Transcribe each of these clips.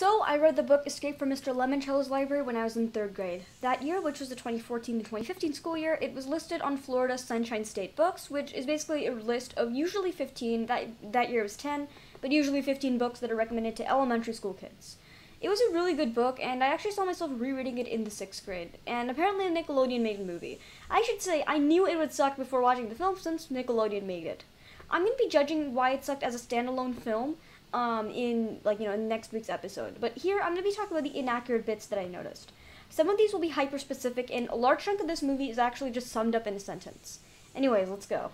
So, I read the book Escape from Mr. Lemoncello's Library when I was in third grade. That year, which was the 2014 to 2015 school year, it was listed on Florida Sunshine State Books, which is basically a list of usually 15, that, that year was 10, but usually 15 books that are recommended to elementary school kids. It was a really good book, and I actually saw myself rereading it in the sixth grade. And apparently, Nickelodeon made a movie. I should say, I knew it would suck before watching the film since Nickelodeon made it. I'm going to be judging why it sucked as a standalone film, um, in like you know next week's episode. But here I'm gonna be talking about the inaccurate bits that I noticed. Some of these will be hyper specific, and a large chunk of this movie is actually just summed up in a sentence. Anyways, let's go.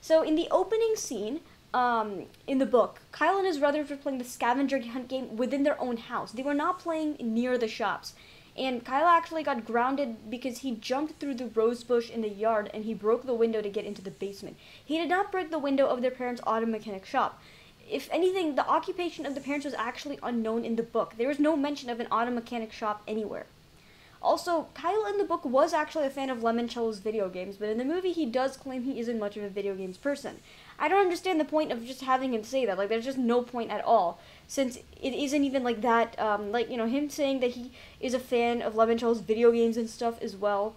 So in the opening scene, um, in the book, Kyle and his brothers were playing the scavenger hunt game within their own house. They were not playing near the shops. And Kyle actually got grounded because he jumped through the rose bush in the yard and he broke the window to get into the basement. He did not break the window of their parents' auto mechanic shop if anything, the occupation of the parents was actually unknown in the book. There was no mention of an auto mechanic shop anywhere. Also, Kyle in the book was actually a fan of Lemoncello's video games, but in the movie he does claim he isn't much of a video games person. I don't understand the point of just having him say that. Like, there's just no point at all, since it isn't even like that. Um, like, you know, him saying that he is a fan of Lemoncello's video games and stuff as well.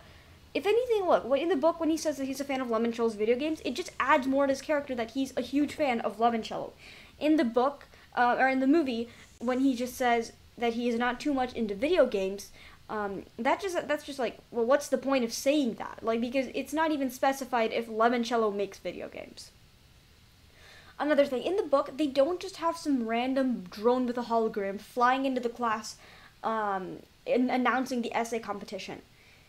If anything, look, in the book when he says that he's a fan of Lemoncello's video games, it just adds more to his character that he's a huge fan of Lemoncello in the book uh, or in the movie when he just says that he is not too much into video games um, that just that's just like well what's the point of saying that? Like because it's not even specified if Lemoncello makes video games. Another thing in the book they don't just have some random drone with a hologram flying into the class um, and announcing the essay competition.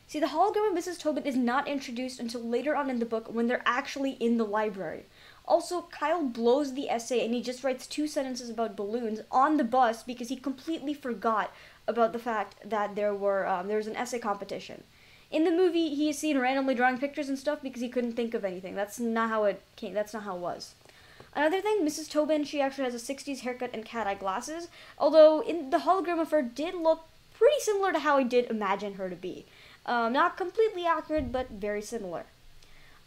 See the hologram of mrs tobin is not introduced until later on in the book when they're actually in the library also, Kyle blows the essay and he just writes two sentences about balloons on the bus because he completely forgot about the fact that there were um, there was an essay competition. In the movie, he is seen randomly drawing pictures and stuff because he couldn't think of anything. That's not how it came. That's not how it was. Another thing, Mrs. Tobin, she actually has a 60s haircut and cat eye glasses, although in the hologram of her did look pretty similar to how I did imagine her to be. Um, not completely accurate, but very similar.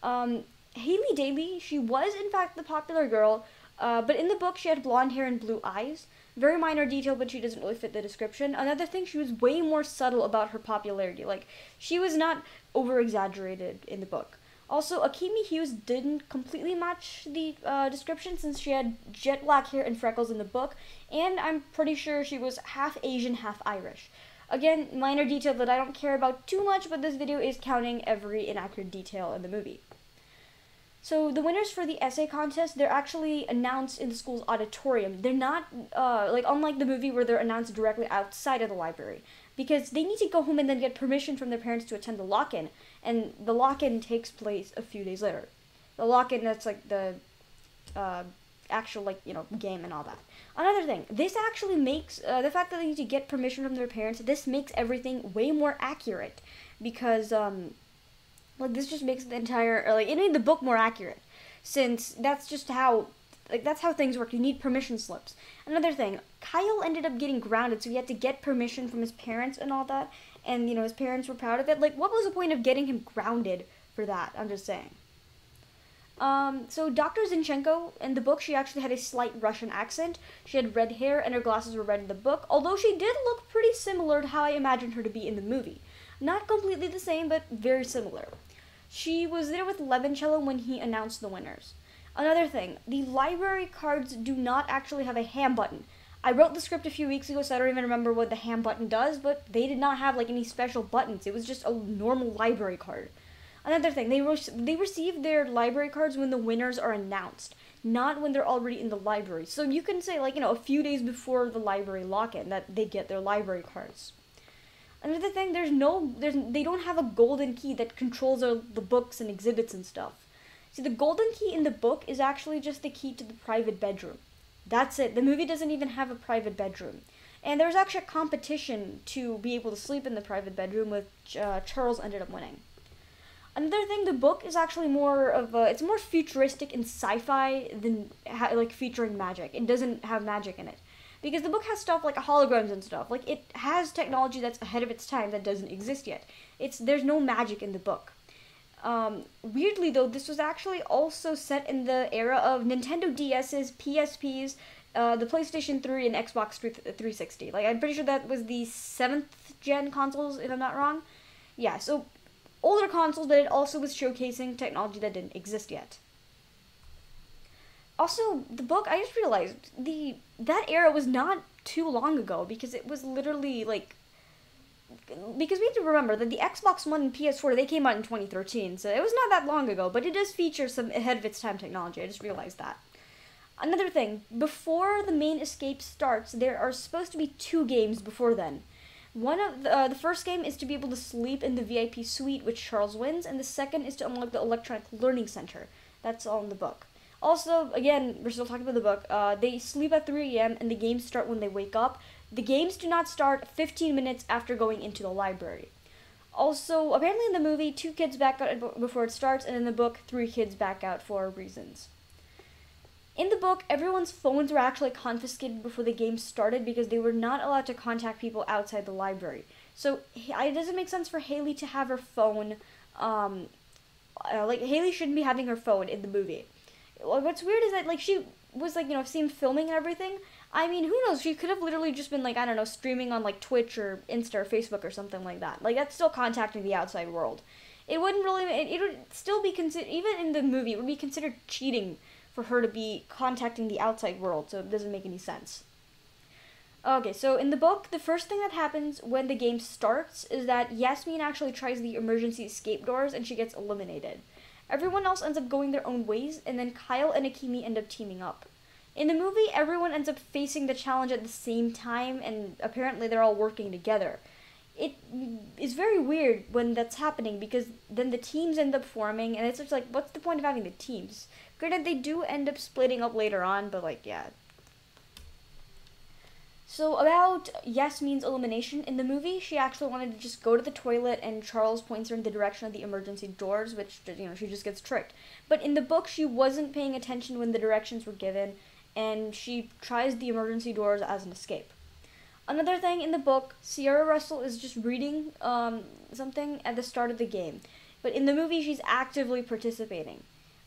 Um, Haley Daley, she was in fact the popular girl, uh, but in the book she had blonde hair and blue eyes. Very minor detail, but she doesn't really fit the description. Another thing, she was way more subtle about her popularity. Like, she was not over exaggerated in the book. Also, Akemi Hughes didn't completely match the uh, description since she had jet black hair and freckles in the book, and I'm pretty sure she was half Asian, half Irish. Again, minor detail that I don't care about too much, but this video is counting every inaccurate detail in the movie. So the winners for the essay contest, they're actually announced in the school's auditorium. They're not uh, like unlike the movie where they're announced directly outside of the library because they need to go home and then get permission from their parents to attend the lock-in, and the lock-in takes place a few days later. The lock-in that's like the uh, actual like you know game and all that. Another thing, this actually makes uh, the fact that they need to get permission from their parents. This makes everything way more accurate because um, like this just makes the entire like it made the book more accurate, since that's just how like that's how things work. You need permission slips. Another thing, Kyle ended up getting grounded, so he had to get permission from his parents and all that. And you know his parents were proud of it. Like, what was the point of getting him grounded for that? I'm just saying. Um, so Dr. Zinchenko in the book, she actually had a slight Russian accent. She had red hair and her glasses were red in the book, although she did look pretty similar to how I imagined her to be in the movie. Not completely the same, but very similar. She was there with Lemoncello when he announced the winners. Another thing, the library cards do not actually have a ham button. I wrote the script a few weeks ago, so I don't even remember what the ham button does, but they did not have like any special buttons. It was just a normal library card. Another thing, they re- they receive their library cards when the winners are announced, not when they're already in the library. So you can say like, you know, a few days before the library lock-in that they get their library cards. Another thing, there's no, there's, they don't have a golden key that controls the books and exhibits and stuff. See, the golden key in the book is actually just the key to the private bedroom. That's it. The movie doesn't even have a private bedroom. And there was actually a competition to be able to sleep in the private bedroom, which uh, Charles ended up winning. Another thing, the book is actually more of a, it's more futuristic and sci-fi than ha- like featuring magic. It doesn't have magic in it because the book has stuff like holograms and stuff. Like it has technology that's ahead of its time that doesn't exist yet. It's there's no magic in the book. Um, weirdly though, this was actually also set in the era of Nintendo DS's, PSPs, uh, the PlayStation 3 and Xbox 360. Like, I'm pretty sure that was the seventh gen consoles, if I'm not wrong. Yeah, so older consoles, but it also was showcasing technology that didn't exist yet. Also, the book, I just realized the that era was not too long ago because it was literally like because we have to remember that the Xbox One and PS4 they came out in 2013, so it was not that long ago, but it does feature some ahead of its time technology. I just realized that. Another thing, before the main escape starts, there are supposed to be two games before then. One of the, uh, the first game is to be able to sleep in the VIP suite, which Charles wins, and the second is to unlock the electronic learning center. That's all in the book. Also, again, we're still talking about the book. Uh, they sleep at 3 a.m. and the games start when they wake up. The games do not start 15 minutes after going into the library. Also, apparently in the movie, two kids back out before it starts, and in the book, three kids back out for reasons. In the book, everyone's phones were actually confiscated before the game started because they were not allowed to contact people outside the library. So it doesn't make sense for Haley to have her phone. Um, uh, like Haley shouldn't be having her phone in the movie. What's weird is that like she was like you know seen filming and everything. I mean, who knows? She could have literally just been like I don't know streaming on like Twitch or Insta or Facebook or something like that. Like that's still contacting the outside world. It wouldn't really. It, it would still be considered even in the movie. It would be considered cheating for her to be contacting the outside world, so it doesn't make any sense. Okay, so in the book, the first thing that happens when the game starts is that Yasmin actually tries the emergency escape doors and she gets eliminated. Everyone else ends up going their own ways, and then Kyle and Akemi end up teaming up. In the movie, everyone ends up facing the challenge at the same time, and apparently they're all working together. It is very weird when that's happening because then the teams end up forming, and it's just like, what's the point of having the teams? Granted, they do end up splitting up later on, but like, yeah. So about Yasmin's elimination in the movie, she actually wanted to just go to the toilet, and Charles points her in the direction of the emergency doors, which you know she just gets tricked. But in the book, she wasn't paying attention when the directions were given, and she tries the emergency doors as an escape. Another thing in the book, Sierra Russell is just reading um, something at the start of the game, but in the movie, she's actively participating.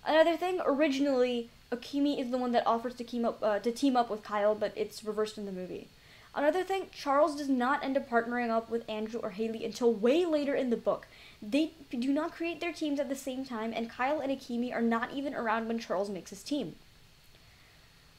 Another thing, originally, Akemi is the one that offers to team up uh, to team up with Kyle, but it's reversed in the movie. Another thing, Charles does not end up partnering up with Andrew or Haley until way later in the book. They do not create their teams at the same time, and Kyle and Akemi are not even around when Charles makes his team.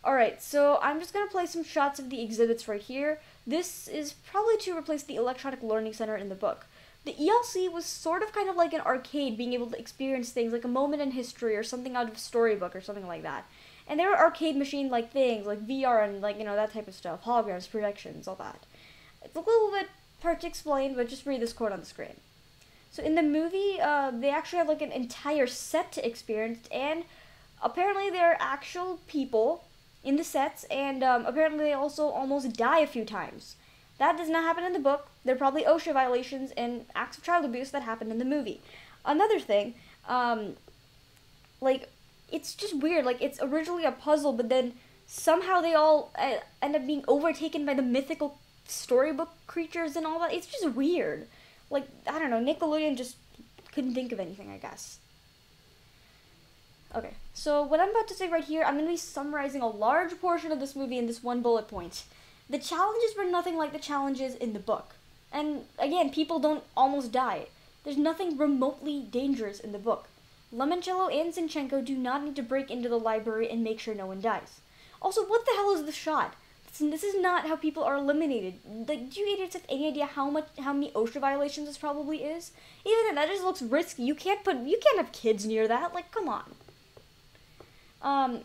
Alright, so I'm just going to play some shots of the exhibits right here. This is probably to replace the Electronic Learning Center in the book the ELC was sort of kind of like an arcade, being able to experience things like a moment in history or something out of a storybook or something like that. And there were arcade machine like things like VR and like you know that type of stuff, holograms, projections, all that. It's a little bit hard to explain, but just read this quote on the screen. So in the movie, uh, they actually have like an entire set to experience, and apparently there are actual people in the sets, and um, apparently they also almost die a few times. That does not happen in the book. There are probably OSHA violations and acts of child abuse that happened in the movie. Another thing, um, like, it's just weird. Like, it's originally a puzzle, but then somehow they all uh, end up being overtaken by the mythical storybook creatures and all that. It's just weird. Like, I don't know, Nickelodeon just couldn't think of anything, I guess. Okay, so what I'm about to say right here, I'm going to be summarizing a large portion of this movie in this one bullet point. The challenges were nothing like the challenges in the book. And again, people don't almost die. There's nothing remotely dangerous in the book. Lemoncello and Zinchenko do not need to break into the library and make sure no one dies. Also, what the hell is the shot? This is not how people are eliminated. Like, do you idiots have any idea how much, how many OSHA violations this probably is? Even then, that just looks risky. You can't put, you can't have kids near that. Like, come on. Um,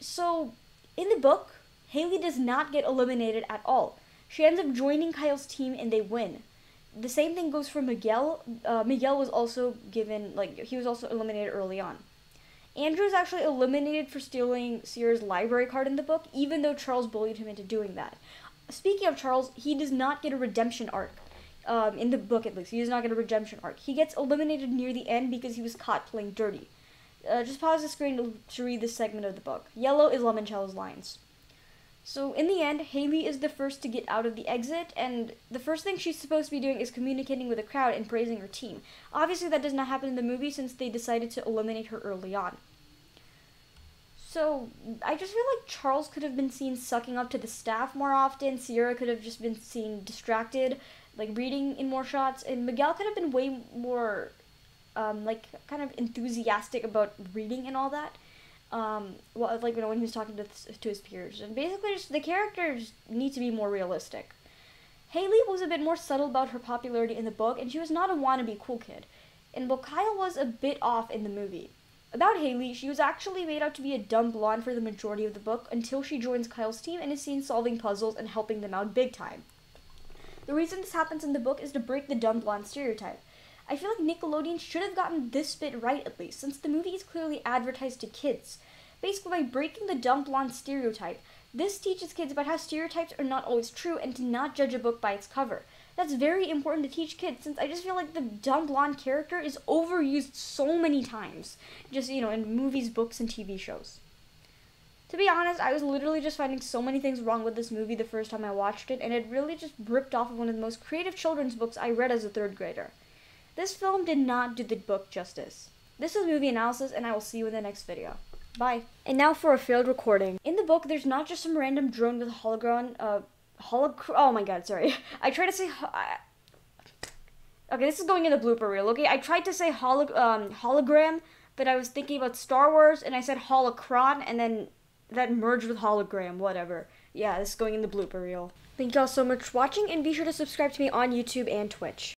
so in the book, Haley does not get eliminated at all. She ends up joining Kyle's team and they win. The same thing goes for Miguel. Uh, Miguel was also given, like, he was also eliminated early on. Andrew is actually eliminated for stealing Sierra's library card in the book, even though Charles bullied him into doing that. Speaking of Charles, he does not get a redemption arc. Um, in the book, at least, he does not get a redemption arc. He gets eliminated near the end because he was caught playing dirty. Uh, just pause the screen to, to read this segment of the book. Yellow is Lemoncello's lines. So in the end, Haley is the first to get out of the exit, and the first thing she's supposed to be doing is communicating with the crowd and praising her team. Obviously, that does not happen in the movie since they decided to eliminate her early on. So I just feel like Charles could have been seen sucking up to the staff more often. Sierra could have just been seen distracted, like reading in more shots, and Miguel could have been way more, um, like kind of enthusiastic about reading and all that. Um, well, like you know when he was talking to to his peers, and basically just the characters need to be more realistic. Haley was a bit more subtle about her popularity in the book, and she was not a wannabe cool kid. And while Kyle was a bit off in the movie. About Haley, she was actually made out to be a dumb blonde for the majority of the book until she joins Kyle's team and is seen solving puzzles and helping them out big time. The reason this happens in the book is to break the dumb blonde stereotype. I feel like Nickelodeon should have gotten this bit right at least, since the movie is clearly advertised to kids. Basically, by breaking the dumb blonde stereotype, this teaches kids about how stereotypes are not always true and to not judge a book by its cover. That's very important to teach kids since I just feel like the dumb blonde character is overused so many times. Just, you know, in movies, books, and TV shows. To be honest, I was literally just finding so many things wrong with this movie the first time I watched it, and it really just ripped off of one of the most creative children's books I read as a third grader. This film did not do the book justice. This is movie analysis, and I will see you in the next video. Bye. And now for a failed recording. In the book, there's not just some random drone with a hologram, uh, holoc- oh my god, sorry. I tried to say, I- okay, this is going in the blooper reel, okay? I tried to say holo- um, hologram, but I was thinking about Star Wars, and I said holocron, and then that merged with hologram, whatever. Yeah, this is going in the blooper reel. Thank y'all so much for watching, and be sure to subscribe to me on YouTube and Twitch.